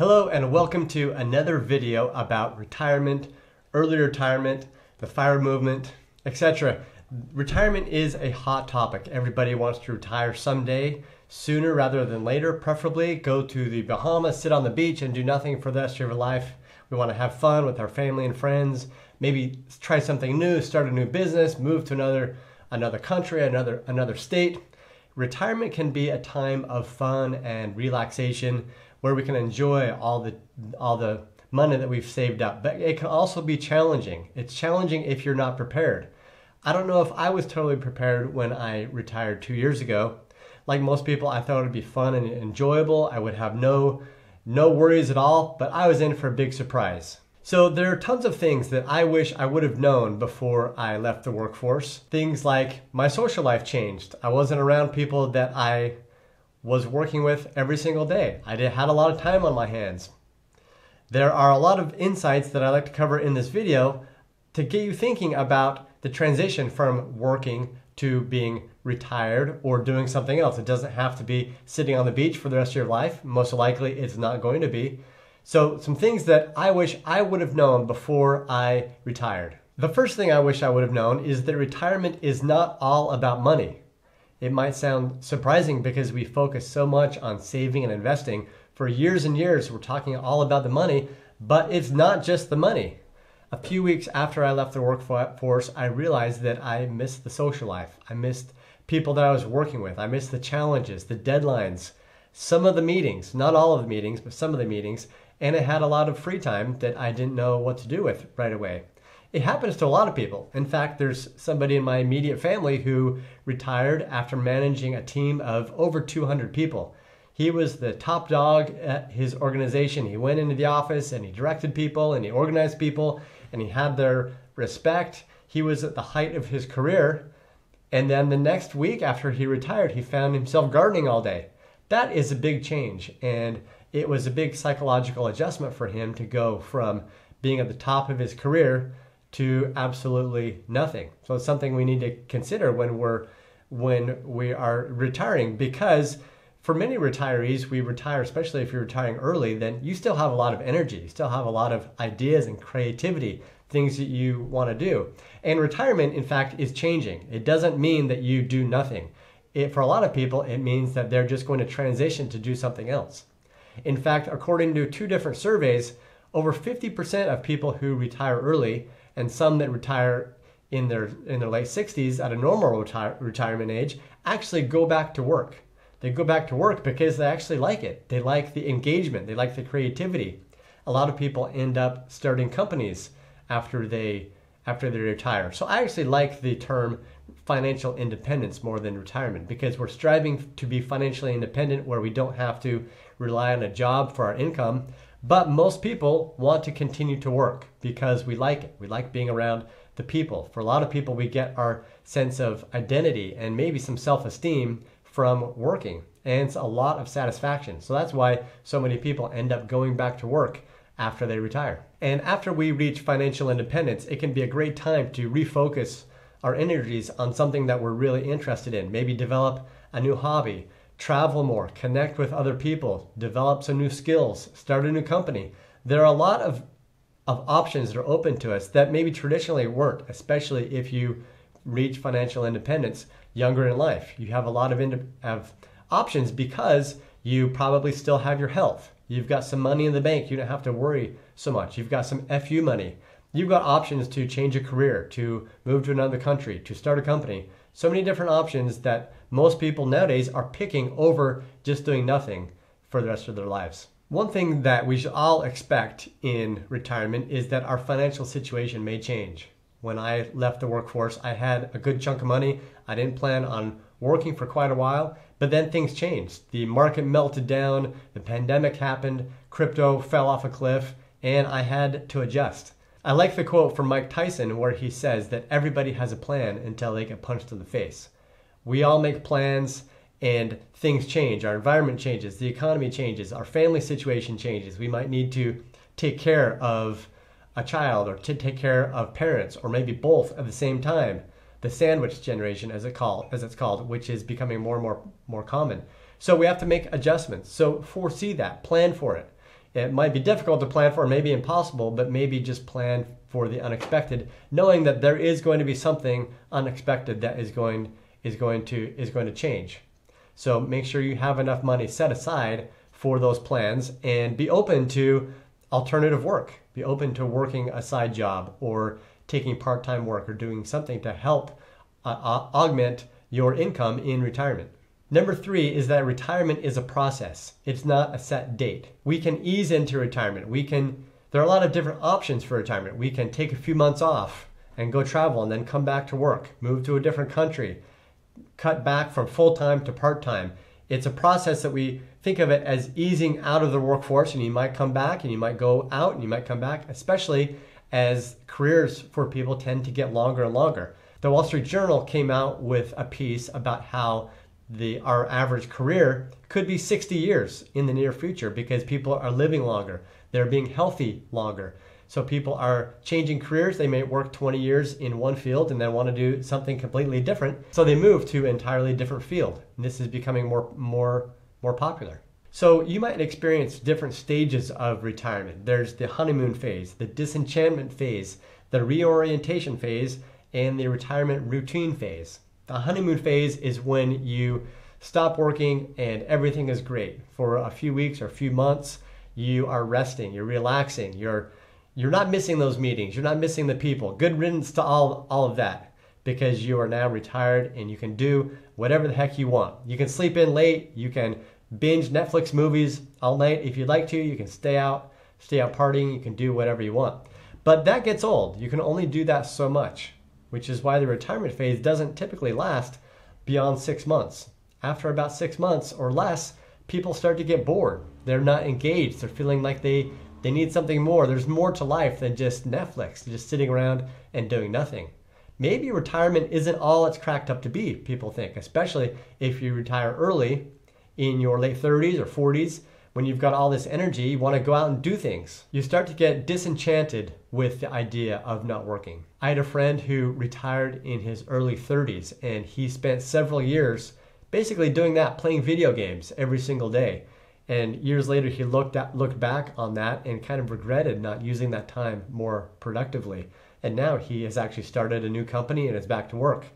Hello and welcome to another video about retirement, early retirement, the FIRE movement, etc. Retirement is a hot topic. Everybody wants to retire someday, sooner rather than later, preferably go to the Bahamas, sit on the beach and do nothing for the rest of your life. We want to have fun with our family and friends, maybe try something new, start a new business, move to another another country, another another state. Retirement can be a time of fun and relaxation where we can enjoy all the all the money that we've saved up. But it can also be challenging. It's challenging if you're not prepared. I don't know if I was totally prepared when I retired 2 years ago. Like most people, I thought it'd be fun and enjoyable. I would have no no worries at all, but I was in for a big surprise. So there are tons of things that I wish I would have known before I left the workforce. Things like my social life changed. I wasn't around people that I was working with every single day. I did, had a lot of time on my hands. There are a lot of insights that I like to cover in this video to get you thinking about the transition from working to being retired or doing something else. It doesn't have to be sitting on the beach for the rest of your life. Most likely it's not going to be. So, some things that I wish I would have known before I retired. The first thing I wish I would have known is that retirement is not all about money. It might sound surprising because we focus so much on saving and investing. For years and years, we're talking all about the money, but it's not just the money. A few weeks after I left the workforce, I realized that I missed the social life. I missed people that I was working with. I missed the challenges, the deadlines, some of the meetings, not all of the meetings, but some of the meetings and I had a lot of free time that I didn't know what to do with right away. It happens to a lot of people. In fact, there's somebody in my immediate family who retired after managing a team of over 200 people. He was the top dog at his organization. He went into the office and he directed people and he organized people and he had their respect. He was at the height of his career. And then the next week after he retired, he found himself gardening all day. That is a big change. And it was a big psychological adjustment for him to go from being at the top of his career to absolutely nothing. So it's something we need to consider when we're when we are retiring because for many retirees, we retire, especially if you're retiring early, then you still have a lot of energy, you still have a lot of ideas and creativity, things that you want to do. And retirement, in fact, is changing. It doesn't mean that you do nothing. It, for a lot of people, it means that they're just going to transition to do something else. In fact, according to two different surveys, over 50% of people who retire early and some that retire in their in their late 60s at a normal retire, retirement age actually go back to work. They go back to work because they actually like it. They like the engagement, they like the creativity. A lot of people end up starting companies after they after they retire. So I actually like the term financial independence more than retirement because we're striving to be financially independent where we don't have to rely on a job for our income. But most people want to continue to work because we like it. We like being around the people. For a lot of people, we get our sense of identity and maybe some self esteem from working. And it's a lot of satisfaction. So that's why so many people end up going back to work after they retire. And after we reach financial independence, it can be a great time to refocus our energies on something that we're really interested in. Maybe develop a new hobby, travel more, connect with other people, develop some new skills, start a new company. There are a lot of, of options that are open to us that maybe traditionally weren't, especially if you reach financial independence younger in life. You have a lot of, ind- of options because you probably still have your health. You've got some money in the bank. You don't have to worry so much. You've got some FU money. You've got options to change a career, to move to another country, to start a company. So many different options that most people nowadays are picking over just doing nothing for the rest of their lives. One thing that we should all expect in retirement is that our financial situation may change. When I left the workforce, I had a good chunk of money. I didn't plan on working for quite a while, but then things changed. The market melted down, the pandemic happened, crypto fell off a cliff, and I had to adjust. I like the quote from Mike Tyson where he says that everybody has a plan until they get punched in the face. We all make plans and things change. Our environment changes, the economy changes, our family situation changes. We might need to take care of a child or to take care of parents or maybe both at the same time. The sandwich generation as it called as it's called, which is becoming more and more more common. So we have to make adjustments. So foresee that, plan for it. It might be difficult to plan for, maybe impossible, but maybe just plan for the unexpected, knowing that there is going to be something unexpected that is going is going to is going to change. So make sure you have enough money set aside for those plans and be open to alternative work. Be open to working a side job or taking part-time work or doing something to help uh, augment your income in retirement. Number three is that retirement is a process. It's not a set date. We can ease into retirement. We can, there are a lot of different options for retirement. We can take a few months off and go travel and then come back to work, move to a different country, cut back from full time to part time. It's a process that we think of it as easing out of the workforce, and you might come back and you might go out and you might come back, especially as careers for people tend to get longer and longer. The Wall Street Journal came out with a piece about how the our average career could be 60 years in the near future because people are living longer, they're being healthy longer. So people are changing careers. They may work 20 years in one field and then want to do something completely different. So they move to an entirely different field. And this is becoming more more more popular. So you might experience different stages of retirement. There's the honeymoon phase, the disenchantment phase, the reorientation phase, and the retirement routine phase. The honeymoon phase is when you stop working and everything is great. For a few weeks or a few months, you are resting, you're relaxing, you're you're not missing those meetings, you're not missing the people. Good riddance to all all of that because you are now retired and you can do whatever the heck you want. You can sleep in late, you can binge Netflix movies all night if you'd like to. You can stay out, stay out partying. You can do whatever you want. But that gets old. You can only do that so much, which is why the retirement phase doesn't typically last beyond six months. After about six months or less, people start to get bored. They're not engaged. They're feeling like they, they need something more. There's more to life than just Netflix, just sitting around and doing nothing. Maybe retirement isn't all it's cracked up to be, people think, especially if you retire early in your late 30s or 40s, when you've got all this energy, you want to go out and do things. You start to get disenchanted with the idea of not working. I had a friend who retired in his early 30s and he spent several years basically doing that, playing video games every single day. And years later, he looked at, looked back on that and kind of regretted not using that time more productively. And now he has actually started a new company and is back to work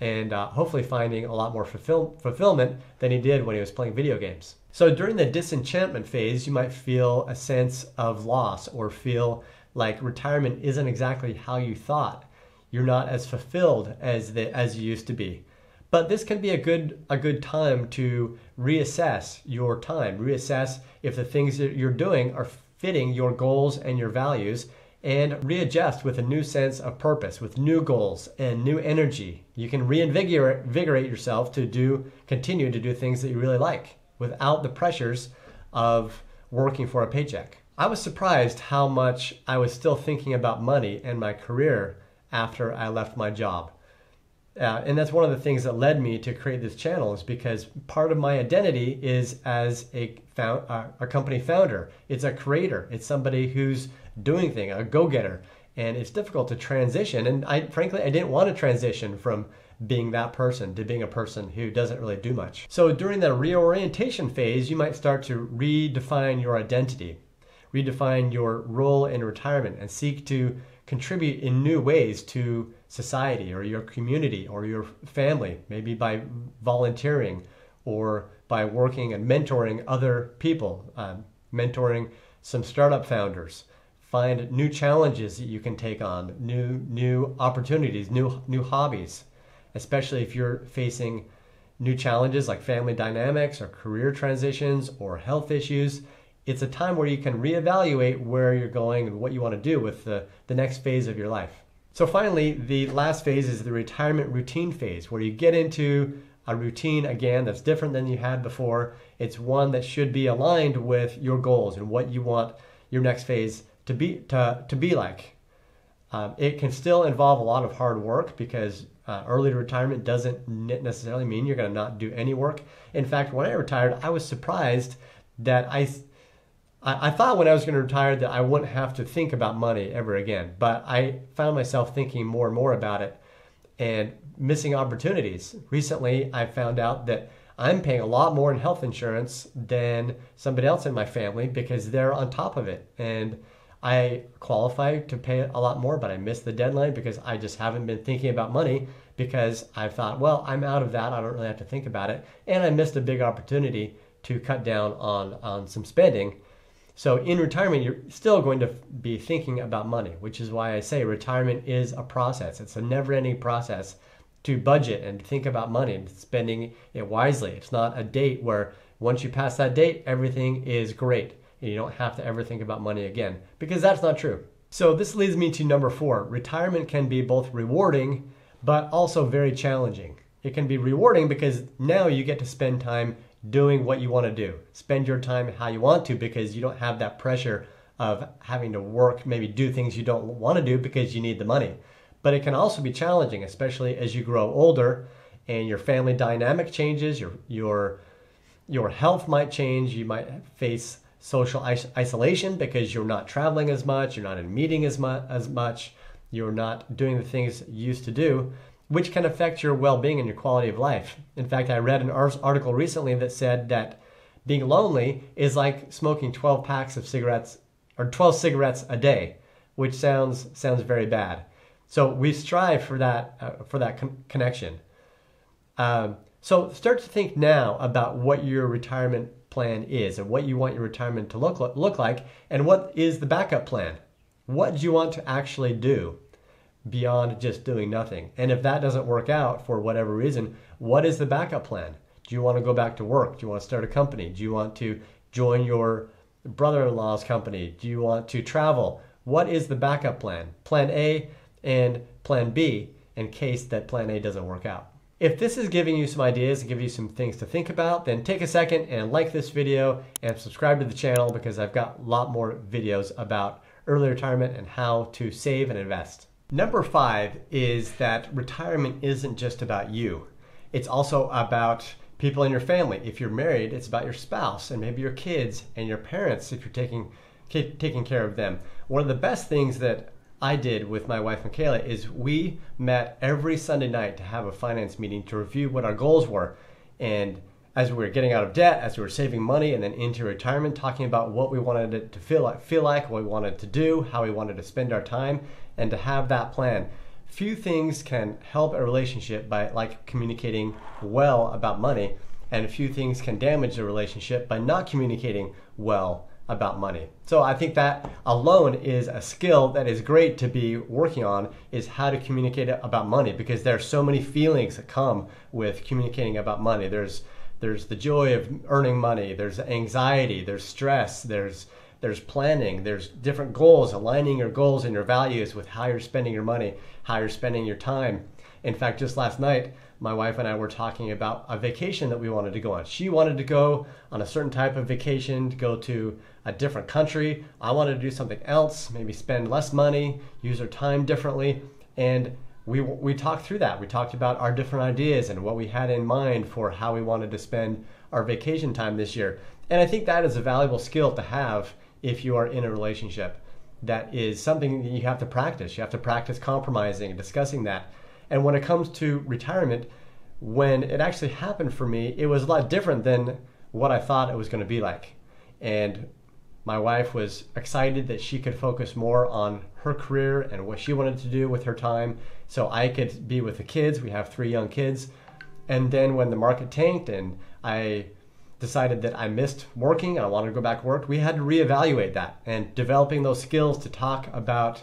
and uh, hopefully finding a lot more fulfill- fulfillment than he did when he was playing video games. So during the disenchantment phase, you might feel a sense of loss or feel like retirement isn't exactly how you thought. You're not as fulfilled as the, as you used to be. But this can be a good a good time to reassess your time, reassess if the things that you're doing are fitting your goals and your values and readjust with a new sense of purpose, with new goals and new energy. You can reinvigorate yourself to do continue to do things that you really like without the pressures of working for a paycheck. I was surprised how much I was still thinking about money and my career after I left my job. Uh, and that's one of the things that led me to create this channel is because part of my identity is as a found, uh, a company founder. It's a creator. It's somebody who's doing thing, a go-getter. And it's difficult to transition. And I frankly I didn't want to transition from being that person to being a person who doesn't really do much. So during the reorientation phase, you might start to redefine your identity, redefine your role in retirement, and seek to contribute in new ways to society or your community or your family, maybe by volunteering or by working and mentoring other people, um, mentoring some startup founders. Find new challenges that you can take on, new new opportunities, new new hobbies, especially if you're facing new challenges like family dynamics or career transitions or health issues it's a time where you can reevaluate where you're going and what you want to do with the, the next phase of your life. So, finally, the last phase is the retirement routine phase, where you get into a routine again that's different than you had before. It's one that should be aligned with your goals and what you want your next phase to be to, to be like. Um, it can still involve a lot of hard work because uh, early retirement doesn't necessarily mean you're going to not do any work. In fact, when I retired, I was surprised that I I, I thought when I was going to retire that I wouldn't have to think about money ever again, but I found myself thinking more and more about it and missing opportunities. Recently, I found out that I'm paying a lot more in health insurance than somebody else in my family because they're on top of it. And I qualify to pay a lot more, but I missed the deadline because I just haven't been thinking about money because I thought, well, I'm out of that. I don't really have to think about it. And I missed a big opportunity to cut down on, on some spending. So in retirement, you're still going to be thinking about money, which is why I say retirement is a process. It's a never ending process to budget and think about money and spending it wisely. It's not a date where once you pass that date, everything is great and you don't have to ever think about money again because that's not true. So this leads me to number four. Retirement can be both rewarding but also very challenging. It can be rewarding because now you get to spend time doing what you want to do. Spend your time how you want to because you don't have that pressure of having to work, maybe do things you don't want to do because you need the money. But it can also be challenging, especially as you grow older and your family dynamic changes, your your your health might change, you might face social is- isolation because you're not traveling as much, you're not in meeting as, mu- as much, you're not doing the things you used to do which can affect your well being and your quality of life. In fact, I read an article recently that said that being lonely is like smoking 12 packs of cigarettes or 12 cigarettes a day, which sounds sounds very bad. So we strive for that uh, for that con- connection. Um, so start to think now about what your retirement plan is and what you want your retirement to look look like, and what is the backup plan. What do you want to actually do? beyond just doing nothing. And if that doesn't work out for whatever reason, what is the backup plan? Do you want to go back to work? Do you want to start a company? Do you want to join your brother in law's company? Do you want to travel? What is the backup plan? Plan A and plan B in case that plan A doesn't work out. If this is giving you some ideas and giving you some things to think about, then take a second and like this video and subscribe to the channel because I've got a lot more videos about early retirement and how to save and invest. Number five is that retirement isn't just about you. It's also about people in your family. If you're married, it's about your spouse and maybe your kids and your parents if you're taking taking care of them. One of the best things that I did with my wife Michaela is we met every Sunday night to have a finance meeting to review what our goals were and as we were getting out of debt, as we were saving money and then into retirement, talking about what we wanted it to feel like, feel like, what we wanted to do, how we wanted to spend our time, and to have that plan. Few things can help a relationship by like communicating well about money, and a few things can damage a relationship by not communicating well about money. So I think that alone is a skill that is great to be working on is how to communicate about money because there are so many feelings that come with communicating about money. There's there's the joy of earning money, there's anxiety, there's stress, there's there's planning, there's different goals, aligning your goals and your values with how you're spending your money, how you're spending your time. In fact, just last night, my wife and I were talking about a vacation that we wanted to go on. She wanted to go on a certain type of vacation, to go to a different country. I wanted to do something else, maybe spend less money, use our time differently. And we, we talked through that. We talked about our different ideas and what we had in mind for how we wanted to spend our vacation time this year. And I think that is a valuable skill to have if you are in a relationship. That is something that you have to practice. You have to practice compromising and discussing that. And when it comes to retirement, when it actually happened for me, it was a lot different than what I thought it was going to be like. And my wife was excited that she could focus more on her career and what she wanted to do with her time so I could be with the kids. We have three young kids. And then when the market tanked and I decided that I missed working and I wanted to go back to work, we had to reevaluate that. And developing those skills to talk about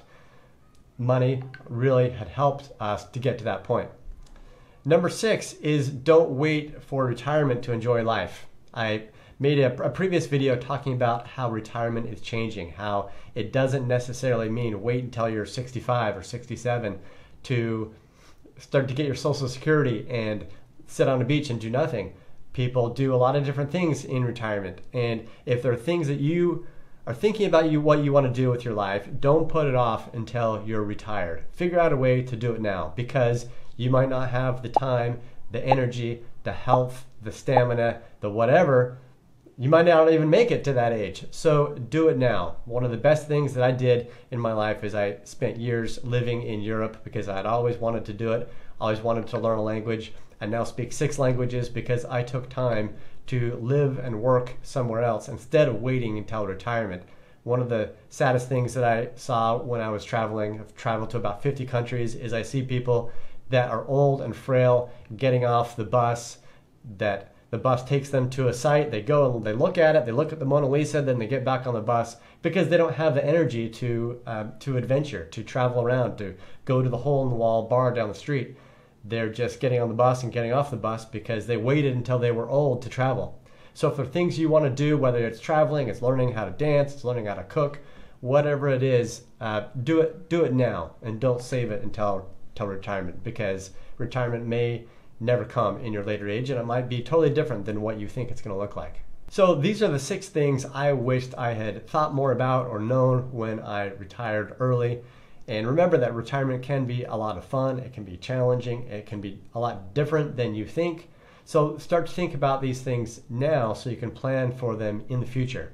money really had helped us to get to that point. Number six is don't wait for retirement to enjoy life. I made a, a, previous video talking about how retirement is changing, how it doesn't necessarily mean wait until you're 65 or 67 to start to get your social security and sit on a beach and do nothing. People do a lot of different things in retirement. And if there are things that you are thinking about you what you want to do with your life, don't put it off until you're retired. Figure out a way to do it now because you might not have the time, the energy, the health, the stamina, the whatever you might not even make it to that age. So do it now. One of the best things that I did in my life is I spent years living in Europe because I had always wanted to do it. always wanted to learn a language. I now speak six languages because I took time to live and work somewhere else instead of waiting until retirement. One of the saddest things that I saw when I was traveling, I've traveled to about 50 countries, is I see people that are old and frail getting off the bus that the bus takes them to a site. They go and they look at it. They look at the Mona Lisa. Then they get back on the bus because they don't have the energy to uh, to adventure, to travel around, to go to the hole in the wall bar down the street. They're just getting on the bus and getting off the bus because they waited until they were old to travel. So for things you want to do, whether it's traveling, it's learning how to dance, it's learning how to cook, whatever it is, uh, do it do it now and don't save it until until retirement because retirement may never come in your later age and it might be totally different than what you think it's going to look like. So these are the six things I wished I had thought more about or known when I retired early. And remember that retirement can be a lot of fun, it can be challenging, it can be a lot different than you think. So start to think about these things now so you can plan for them in the future.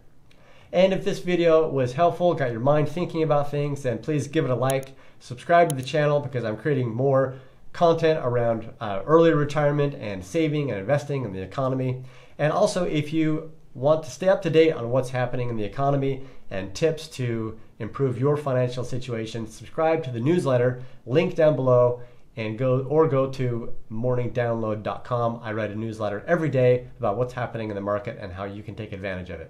And if this video was helpful, got your mind thinking about things, then please give it a like, subscribe to the channel because I'm creating more content around uh, early retirement and saving and investing in the economy. And also, if you want to stay up to date on what's happening in the economy and tips to improve your financial situation, subscribe to the newsletter, link down below, and go or go to morningdownload.com. I write a newsletter every day about what's happening in the market and how you can take advantage of it.